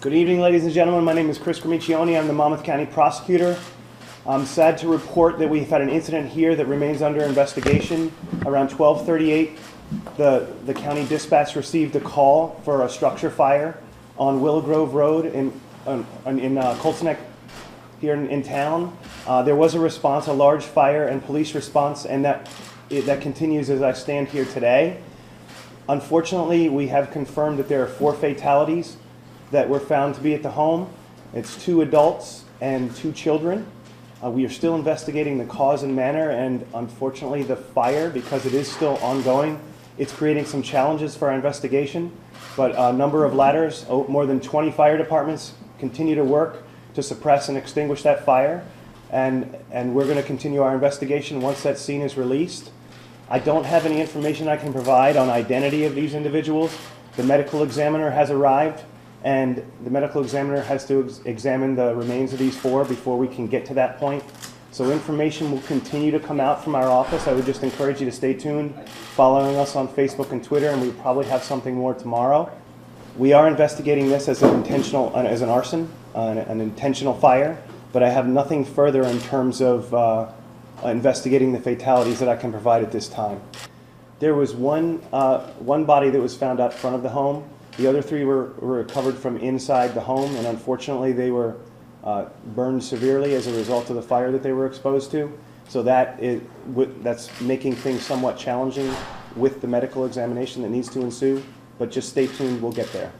Good evening, ladies and gentlemen. My name is Chris Gramiccioni. I'm the Monmouth County Prosecutor. I'm sad to report that we've had an incident here that remains under investigation. Around 12:38, the, the county dispatch received a call for a structure fire on Willow Grove Road in, on- in uh, Colts Neck, here in, in town. Uh, There was a response, a large fire and police response, and that, it- that continues as I stand here today. Unfortunately, we have confirmed that there are four fatalities that were found to be at the home. It's two adults and two children. Uh, we are still investigating the cause and manner, and unfortunately, the fire, because it is still ongoing, it's creating some challenges for our investigation. But a number of ladders, more than 20 fire departments continue to work to suppress and extinguish that fire. And, and we're going to continue our investigation once that scene is released. I don't have any information I can provide on identity of these individuals. The medical examiner has arrived, and the medical examiner has to ex- examine the remains of these four before we can get to that point. So information will continue to come out from our office. I would just encourage you to stay tuned, following us on Facebook and Twitter, and we probably have something more tomorrow. We are investigating this as an intentional, uh, as an arson, uh, an an intentional fire, but I have nothing further in terms of uh, investigating the fatalities that I can provide at this time. There was one, uh, one body that was found out front of the home. The other three were, were recovered from inside the home, and unfortunately, they were uh, burned severely as a result of the fire that they were exposed to. So that is, that's making things somewhat challenging with the medical examination that needs to ensue. But just stay tuned, we'll get there.